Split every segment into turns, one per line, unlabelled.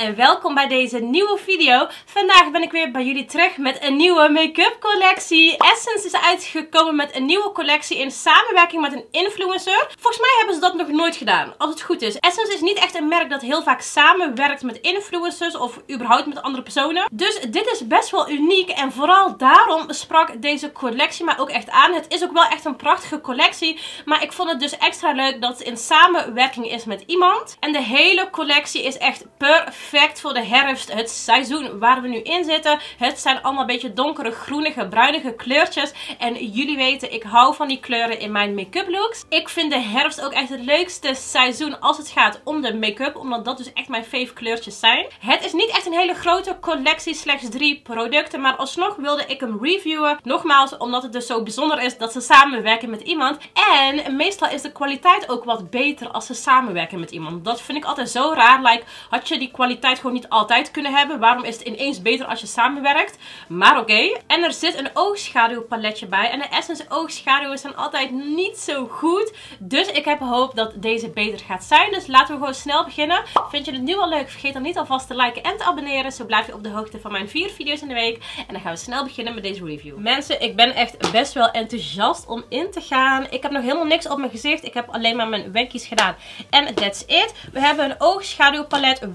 en welkom bij deze nieuwe video. Vandaag ben ik weer bij jullie terug met een nieuwe make-up collectie. Essence is uitgekomen met een nieuwe collectie in samenwerking met een influencer. Volgens mij hebben ze dat nog nooit gedaan, als het goed is. Essence is niet echt een merk dat heel vaak samenwerkt met influencers of überhaupt met andere personen. Dus dit is best wel uniek en vooral daarom sprak deze collectie mij ook echt aan. Het is ook wel echt een prachtige collectie, maar ik vond het dus extra leuk dat het in samenwerking is met iemand. En de hele collectie is echt perfect voor de herfst, het seizoen waar we nu in zitten. Het zijn allemaal een beetje donkere, groenige, bruinige kleurtjes. En jullie weten, ik hou van die kleuren in mijn make-up looks. Ik vind de herfst ook echt het leukste seizoen als het gaat om de make-up. Omdat dat dus echt mijn fave kleurtjes zijn. Het is niet echt een hele grote collectie, slechts drie producten. Maar alsnog wilde ik hem reviewen. Nogmaals, omdat het dus zo bijzonder is dat ze samenwerken met iemand. En meestal is de kwaliteit ook wat beter als ze samenwerken met iemand. Dat vind ik altijd zo raar. Like, had je die kwaliteit gewoon niet altijd kunnen hebben? Waarom is het ineens beter als je samenwerkt? Maar oké. En er zit een oogschaduwpaletje bij. En de Essence oogschaduwen zijn altijd niet zo goed. Dus ik heb hoop dat deze beter gaat zijn. Dus laten we gewoon snel beginnen. Vind je het nu al leuk? Vergeet dan niet alvast te liken en te abonneren. Zo blijf je op de hoogte van mijn vier video's in de week. En dan gaan we snel beginnen met deze review. Mensen, ik ben echt best wel enthousiast om in te gaan. Ik heb nog helemaal niks op mijn gezicht. Ik heb alleen maar mijn wenkjes gedaan. En that's it. We hebben een oogschaduwpalet,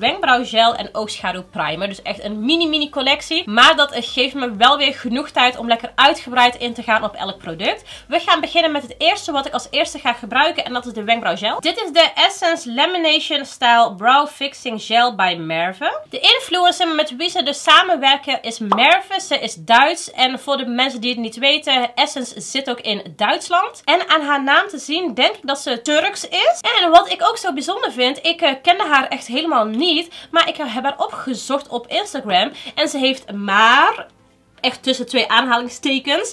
wenkbrauwgel en oogschaduwprimer. Dus echt een mini mini collectie. Maar dat geeft me wel weer genoeg tijd om lekker uitgebreid in te gaan op elk product. We gaan beginnen met het eerste wat ik als eerste ga gebruiken. En dat is de wenkbrauwgel. Dit is de Essence Lamination Style Brow Fixing Gel bij Merve. De influencer met wie ze dus samenwerken is Merve. Ze is Duits. En voor de mensen die het niet weten, Essence zit ook in Duitsland. En aan haar naam te zien denk ik dat ze Turks is. En wat ik ook zo bijzonder vind, ik uh, kende haar echt helemaal niet. Maar ik heb haar opgezocht op Instagram. En ze heeft maar echt tussen twee aanhalingstekens,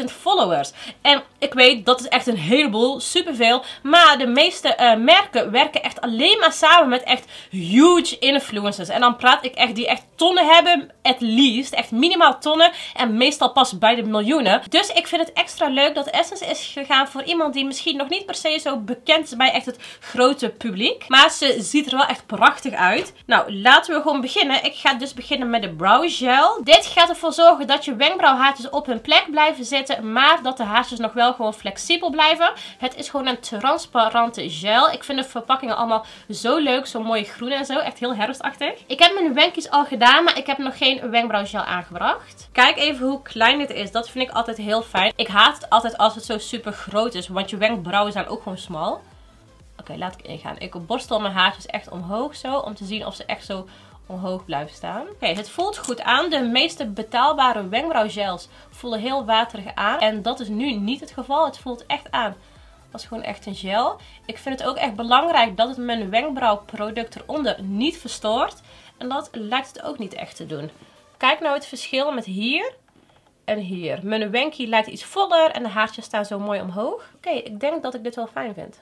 80.000 followers. En ik weet, dat is echt een heleboel, superveel. Maar de meeste uh, merken werken echt alleen maar samen met echt huge influencers. En dan praat ik echt die echt tonnen hebben, at least. Echt minimaal tonnen. En meestal pas bij de miljoenen. Dus ik vind het extra leuk dat Essence is gegaan voor iemand die misschien nog niet per se zo bekend is bij echt het grote publiek. Maar ze ziet er wel echt prachtig uit. Nou, laten we gewoon beginnen. Ik ga dus beginnen met de brow gel. Dit gaat ervoor zorgen dat je wenkbrauwhaartjes op hun plek blijven zitten. Maar dat de haartjes nog wel gewoon flexibel blijven. Het is gewoon een transparante gel. Ik vind de verpakkingen allemaal zo leuk. Zo mooi groen en zo. Echt heel herfstachtig. Ik heb mijn wenkjes al gedaan. Maar ik heb nog geen wenkbrauwgel aangebracht. Kijk even hoe klein dit is. Dat vind ik altijd heel fijn. Ik haat het altijd als het zo super groot is. Want je wenkbrauwen zijn ook gewoon smal. Oké, laat ik ingaan. Ik borstel mijn haartjes echt omhoog zo. Om te zien of ze echt zo omhoog blijven staan. Oké, het voelt goed aan. De meeste betaalbare wenkbrauwgels voelen heel waterig aan. En dat is nu niet het geval. Het voelt echt aan als gewoon echt een gel. Ik vind het ook echt belangrijk dat het mijn wenkbrauwproduct eronder niet verstoort. En dat lijkt het ook niet echt te doen. Kijk nou het verschil met hier en hier. Mijn wenkie lijkt iets voller en de haartjes staan zo mooi omhoog. Oké, ik denk dat ik dit wel fijn vind.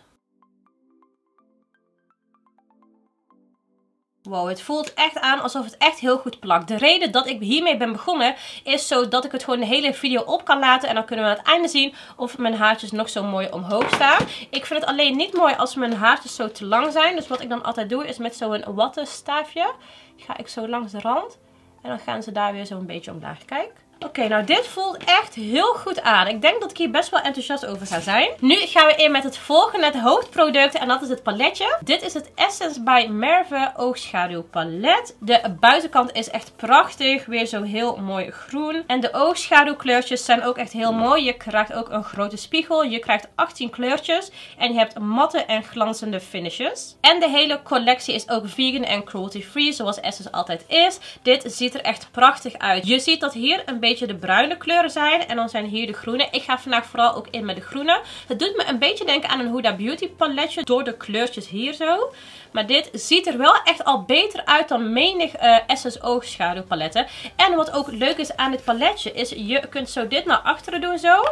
Wow, het voelt echt aan alsof het echt heel goed plakt. De reden dat ik hiermee ben begonnen is zodat ik het gewoon de hele video op kan laten. En dan kunnen we aan het einde zien of mijn haartjes nog zo mooi omhoog staan. Ik vind het alleen niet mooi als mijn haartjes zo te lang zijn. Dus wat ik dan altijd doe is met zo'n wattenstaafje ga ik zo langs de rand. En dan gaan ze daar weer zo een beetje omlaag. Kijk. Oké, nou dit voelt echt heel goed aan. Ik denk dat ik hier best wel enthousiast over ga zijn. Nu gaan we in met het volgende, het hoofdproduct. En dat is het paletje. Dit is het Essence by Merve oogschaduw palet. De buitenkant is echt prachtig. Weer zo heel mooi groen. En de oogschaduwkleurtjes zijn ook echt heel mooi. Je krijgt ook een grote spiegel. Je krijgt 18 kleurtjes. En je hebt matte en glanzende finishes. En de hele collectie is ook vegan en cruelty free. Zoals Essence altijd is. Dit ziet er echt prachtig uit. Je ziet dat hier een beetje de bruine kleuren zijn. En dan zijn hier de groene. Ik ga vandaag vooral ook in met de groene. Het doet me een beetje denken aan een Huda Beauty paletje. Door de kleurtjes hier zo. Maar dit ziet er wel echt al beter uit dan menig uh, Essence oogschaduwpaletten. En wat ook leuk is aan dit paletje is je kunt zo dit naar achteren doen zo.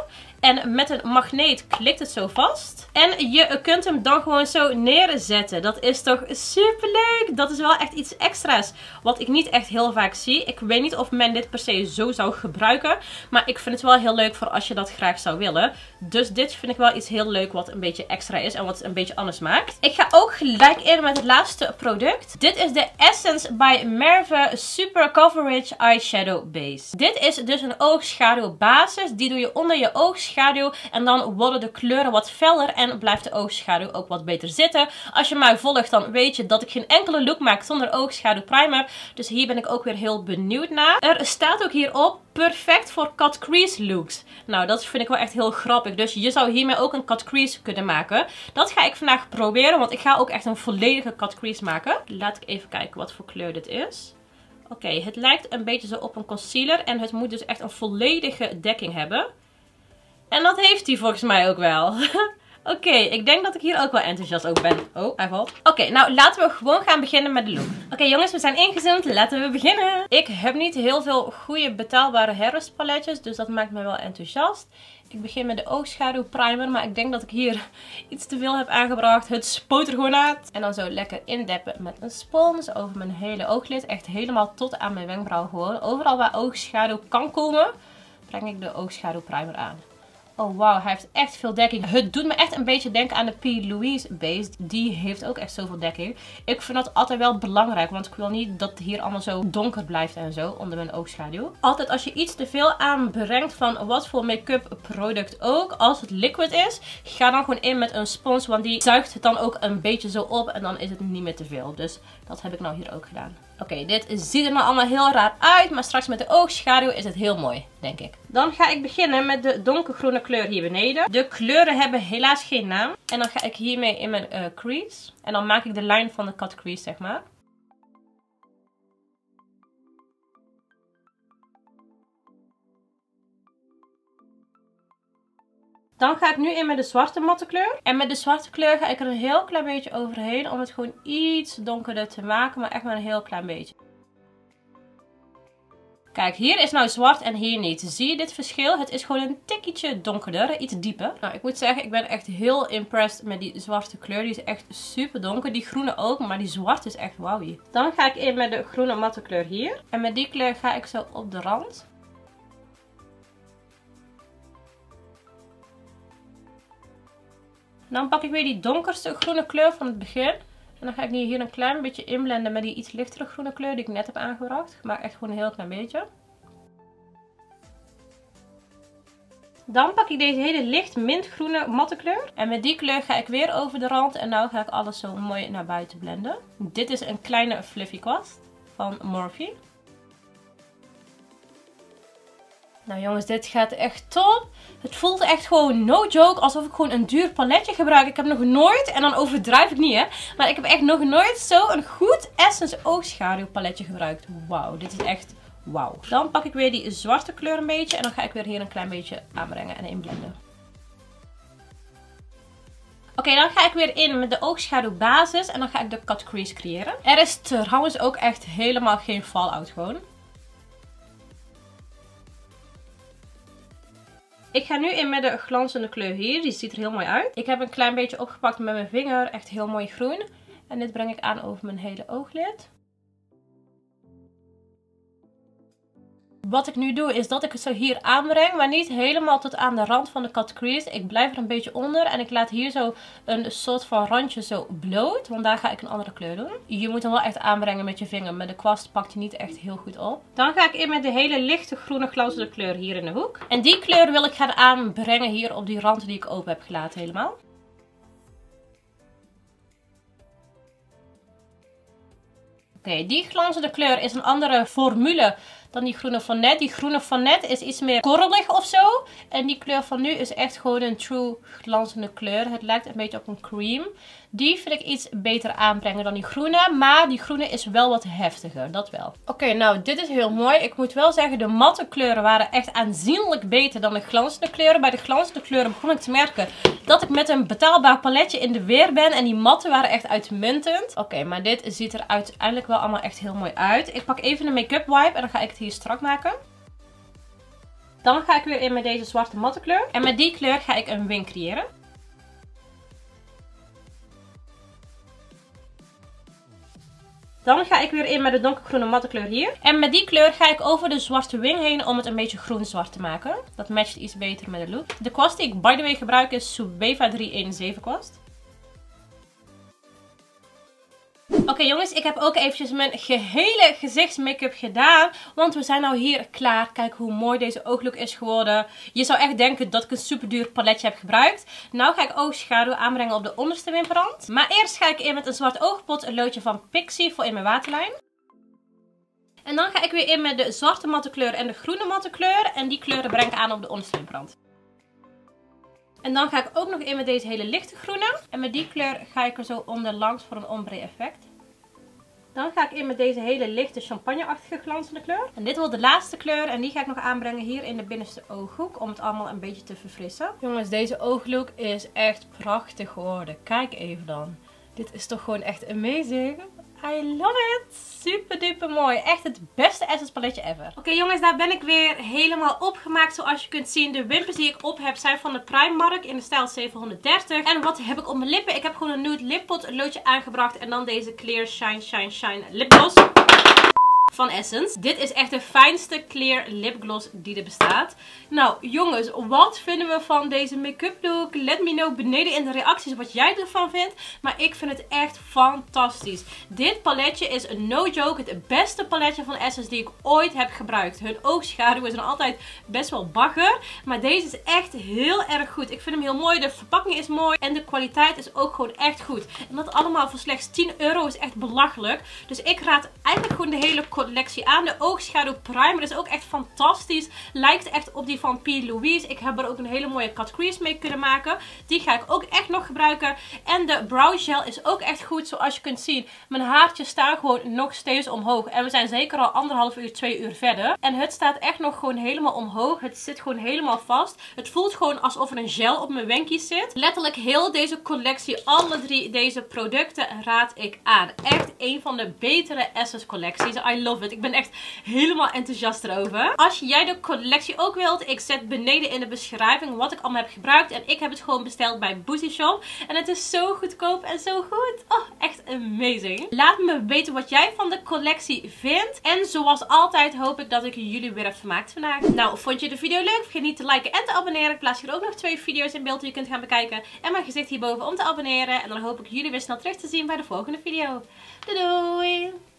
En met een magneet klikt het zo vast. En je kunt hem dan gewoon zo neerzetten. Dat is toch super leuk. Dat is wel echt iets extra's. Wat ik niet echt heel vaak zie. Ik weet niet of men dit per se zo zou gebruiken. Maar ik vind het wel heel leuk voor als je dat graag zou willen. Dus dit vind ik wel iets heel leuk wat een beetje extra is. En wat een beetje anders maakt. Ik ga ook gelijk in met het laatste product. Dit is de Essence by Merve Super Coverage Eyeshadow Base. Dit is dus een oogschaduw basis. Die doe je onder je oogschaduw. En dan worden de kleuren wat feller en blijft de oogschaduw ook wat beter zitten. Als je mij volgt dan weet je dat ik geen enkele look maak zonder oogschaduw primer. Dus hier ben ik ook weer heel benieuwd naar. Er staat ook hierop perfect voor cut crease looks. Nou, dat vind ik wel echt heel grappig. Dus je zou hiermee ook een cut crease kunnen maken. Dat ga ik vandaag proberen, want ik ga ook echt een volledige cut crease maken. Laat ik even kijken wat voor kleur dit is. Oké, het lijkt een beetje zo op een concealer en het moet dus echt een volledige dekking hebben. En dat heeft hij volgens mij ook wel. Oké, ik denk dat ik hier ook wel enthousiast over ben. Oh, hij valt. Oké, nou laten we gewoon gaan beginnen met de look. Oké jongens, we zijn ingezoomd. Laten we beginnen. Ik heb niet heel veel goede betaalbare herfstpaletjes, dus dat maakt me wel enthousiast. Ik begin met de oogschaduw primer, maar ik denk dat ik hier iets te veel heb aangebracht. Het spoot er gewoon uit. En dan zo lekker indeppen met een spons over mijn hele ooglid. Echt helemaal tot aan mijn wenkbrauw gewoon. Overal waar oogschaduw kan komen, breng ik de oogschaduw primer aan. Oh wauw, hij heeft echt veel dekking. Het doet me echt een beetje denken aan de P. Louise base. Die heeft ook echt zoveel dekking. Ik vind dat altijd wel belangrijk. Want ik wil niet dat het hier allemaal zo donker blijft en zo. Onder mijn oogschaduw. Altijd als je iets te veel aanbrengt van wat voor make-up product ook. Als het liquid is. Ga dan gewoon in met een spons. Want die zuigt het dan ook een beetje zo op. En dan is het niet meer te veel. Dus dat heb ik nou hier ook gedaan. Oké, dit ziet er nou allemaal heel raar uit. Maar straks met de oogschaduw is het heel mooi, denk ik. Dan ga ik beginnen met de donkergroene kleur hier beneden. De kleuren hebben helaas geen naam. En dan ga ik hiermee in mijn uh, crease. En dan maak ik de lijn van de cut crease, zeg maar. Dan ga ik nu in met de zwarte matte kleur. En met de zwarte kleur ga ik er een heel klein beetje overheen. Om het gewoon iets donkerder te maken. Maar echt maar een heel klein beetje. Kijk, hier is nou zwart en hier niet. Zie je dit verschil? Het is gewoon een tikkeltje donkerder, iets dieper. Nou, ik moet zeggen, ik ben echt heel impressed met die zwarte kleur. Die is echt super donker. Die groene ook, maar die zwarte is echt wauw. Dan ga ik in met de groene matte kleur hier. En met die kleur ga ik zo op de rand. Dan pak ik weer die donkerste groene kleur van het begin. En dan ga ik hier een klein beetje inblenden met die iets lichtere groene kleur die ik net heb aangebracht. Ik maak echt gewoon een heel klein beetje. Dan pak ik deze hele licht mintgroene matte kleur. En met die kleur ga ik weer over de rand. En nu ga ik alles zo mooi naar buiten blenden. Dit is een kleine fluffy kwast van Morphe. Nou jongens, dit gaat echt top. Het voelt echt gewoon no joke. Alsof ik gewoon een duur paletje gebruik. Ik heb nog nooit, en dan overdrijf ik niet hè. Maar ik heb echt nog nooit zo een goed Essence oogschaduw paletje gebruikt. Wauw, dit is echt wauw. Dan pak ik weer die zwarte kleur een beetje. En dan ga ik weer hier een klein beetje aanbrengen en inblenden. Oké, dan ga ik weer in met de oogschaduw basis. En dan ga ik de cut crease creëren. Er is trouwens ook echt helemaal geen fallout gewoon. Ik ga nu in met de glanzende kleur hier. Die ziet er heel mooi uit. Ik heb een klein beetje opgepakt met mijn vinger. Echt heel mooi groen. En dit breng ik aan over mijn hele ooglid. Wat ik nu doe is dat ik het zo hier aanbreng. Maar niet helemaal tot aan de rand van de cut crease. Ik blijf er een beetje onder. En ik laat hier zo een soort van randje zo bloot. Want daar ga ik een andere kleur doen. Je moet hem wel echt aanbrengen met je vinger. Met de kwast pakt hij niet echt heel goed op. Dan ga ik in met de hele lichte groene glanzende kleur hier in de hoek. En die kleur wil ik gaan aanbrengen hier op die rand die ik open heb gelaten helemaal. Oké, die glanzende kleur is een andere formule dan die groene van net. Die groene van net is iets meer korrelig of zo. En die kleur van nu is echt gewoon een true glanzende kleur. Het lijkt een beetje op een cream. Die vind ik iets beter aanbrengen dan die groene. Maar die groene is wel wat heftiger. Dat wel. Oké, nou dit is heel mooi. Ik moet wel zeggen, de matte kleuren waren echt aanzienlijk beter dan de glanzende kleuren. Bij de glanzende kleuren begon ik te merken dat ik met een betaalbaar paletje in de weer ben. En die matte waren echt uitmuntend. Oké, maar dit ziet er uiteindelijk wel allemaal echt heel mooi uit. Ik pak even een make-up wipe en dan ga ik het hier strak maken. Dan ga ik weer in met deze zwarte matte kleur. En met die kleur ga ik een wing creëren. Dan ga ik weer in met de donkergroene matte kleur hier. En met die kleur ga ik over de zwarte wing heen om het een beetje groen-zwart te maken. Dat matcht iets beter met de look. De kwast die ik by the way gebruik is Subeva 317 kwast. Oké jongens, ik heb ook eventjes mijn gehele gezichtsmake-up gedaan. Want we zijn nou hier klaar. Kijk hoe mooi deze ooglook is geworden. Je zou echt denken dat ik een super duur paletje heb gebruikt. Nou ga ik oogschaduw aanbrengen op de onderste wimperrand. Maar eerst ga ik in met een zwart oogpot een loodje van Pixie voor in mijn waterlijn. En dan ga ik weer in met de zwarte matte kleur en de groene matte kleur. En die kleuren breng ik aan op de onderste wimperrand. En dan ga ik ook nog in met deze hele lichte groene. En met die kleur ga ik er zo onderlangs voor een ombre effect. Dan ga ik in met deze hele lichte champagneachtige glanzende kleur. En dit wordt de laatste kleur en die ga ik nog aanbrengen hier in de binnenste ooghoek. Om het allemaal een beetje te verfrissen. Jongens, deze ooglook is echt prachtig geworden. Kijk even dan. Dit is toch gewoon echt amazing. I love it. Super duper mooi. Echt het beste Essence paletje ever. Oké jongens, daar ben ik weer helemaal opgemaakt. Zoals je kunt zien, de wimpers die ik op heb zijn van de Primark in de stijl 730. En wat heb ik op mijn lippen? Ik heb gewoon een nude lippot loodje aangebracht. En dan deze Clear Shine Shine Shine lipgloss van Essence. Dit is echt de fijnste clear lipgloss die er bestaat. Nou jongens, wat vinden we van deze make-up look? Let me know beneden in de reacties wat jij ervan vindt. Maar ik vind het echt fantastisch. Dit paletje is no joke het beste paletje van Essence die ik ooit heb gebruikt. Hun oogschaduwen zijn altijd best wel bagger. Maar deze is echt heel erg goed. Ik vind hem heel mooi. De verpakking is mooi. En de kwaliteit is ook gewoon echt goed. En dat allemaal voor slechts 10 euro is echt belachelijk. Dus ik raad eigenlijk gewoon de hele aan. De oogschaduw primer is ook echt fantastisch. Lijkt echt op die van P. Louise. Ik heb er ook een hele mooie cut crease mee kunnen maken. Die ga ik ook echt nog gebruiken. En de brow gel is ook echt goed. Zoals je kunt zien. Mijn haartjes staan gewoon nog steeds omhoog. En we zijn zeker al anderhalf uur, twee uur verder. En het staat echt nog gewoon helemaal omhoog. Het zit gewoon helemaal vast. Het voelt gewoon alsof er een gel op mijn wenkies zit. Letterlijk heel deze collectie, alle drie deze producten raad ik aan. Echt een van de betere Essence collecties. I love Ik ben echt helemaal enthousiast erover. Als jij de collectie ook wilt, ik zet beneden in de beschrijving wat ik allemaal heb gebruikt. En ik heb het gewoon besteld bij Boozy Shop. En het is zo goedkoop en zo goed. Oh, echt amazing. Laat me weten wat jij van de collectie vindt. En zoals altijd hoop ik dat ik jullie weer heb vermaakt vandaag. Nou, vond je de video leuk? Vergeet niet te liken en te abonneren. Ik plaats hier ook nog twee video's in beeld die je kunt gaan bekijken. En mijn gezicht hierboven om te abonneren. En dan hoop ik jullie weer snel terug te zien bij de volgende video. Doei doei!